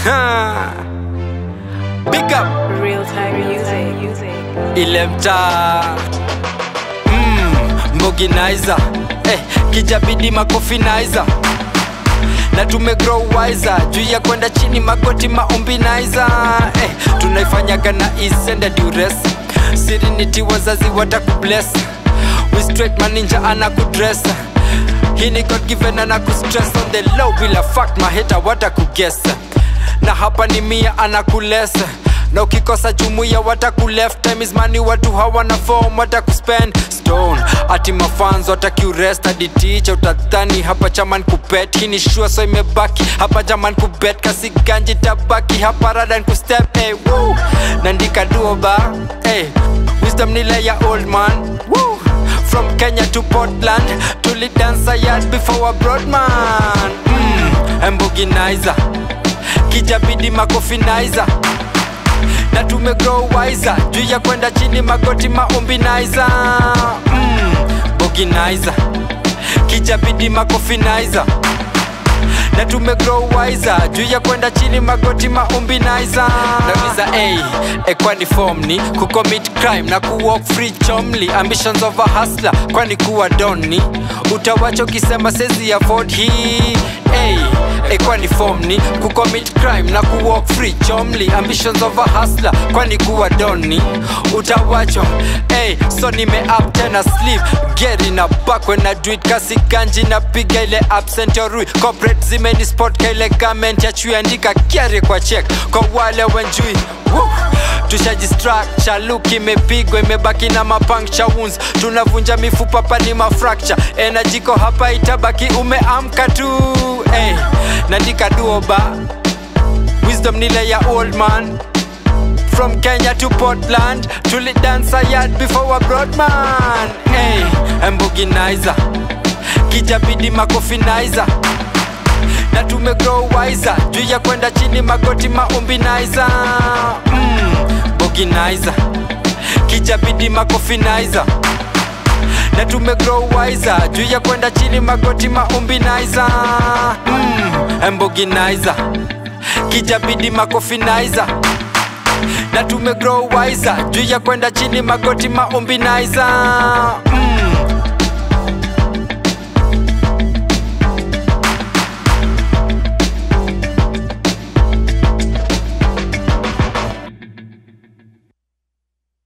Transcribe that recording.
Big up. Real time music. ile mtaa mm, Mboginaiza eh, kijabidi makofinizer na tumegrow wiser. Juu ya kwenda chini magoti maombinaiza eh, tunaifanyaga na isenda dures. Siriniti wazazi watakubless. We straight maninja anakudress. Hii ni god given anakustress. On the low bila fact maheta watakugesa na hapa ni mia anakulesa. Na ukikosa jumuia watakuleft time is money watu hawana form watakuspend. Stone ati mafans watakiurest hadi ticha utadhani hapa chaman kupet hii ni shua so imebaki. Hapa jaman kubet kasi ganji tabaki. Hapa radan kustep hey, nandika duoba hey. wisdom nile ya old man. Woo. from kenya to portland tulidansa yard before a broadman mm. embuginizer kijabidi makofinaiza na tumegrow wiser juu ya kwenda chini magoti maombinaiza mm, boginaiza kijabidi makofinaiza na tumegrow wiser. Juu ya kwenda chini magoti maumbi maombinaiza nauliza hey, ekwani form ni kucommit crime na kuwalk free chomly ambitions of a hustler kwani kuwa doni? Utawacho kisema sezi afford hii hey, ekwani form ni kucommit crime na kuwalk free chomly ambitions of a hustler kwani kuwa doni? Utawacho hey, so nime up tena a geri na bakwe na duit kasi ganji na piga ile absent orui corporate zimeni spot kaile garment ya chui andika kiari kwa check. Kwa wale wenjui Woo! tushajistructure look imepigwa imebaki na mapuncture wounds. Tunavunja mifupa pani mafracture enajiko hapa itabaki umeamka tu hey, nandika duoba. Wisdom nile ya old man. From Kenya to Portland Tulidansa yard before a broadman hey, mbuginizer kijabidi makofinaiza na tumegrow wiser juu ya kwenda chini magoti maombinaiza mm, boginizer kijabidi makofinaiza na tumegrow wiser juu ya kwenda chini magoti maombinaiza mm, emboginaiza kijabidi makofinaiza na tumegrow wiser juu ya kwenda chini magoti maombinaiza mm,